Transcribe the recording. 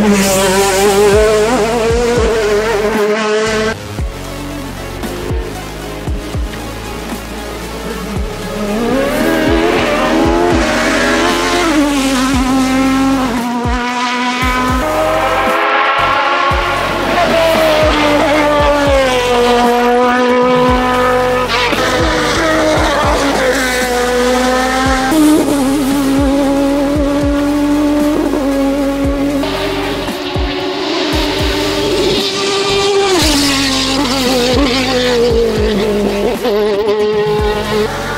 nhiều Bye.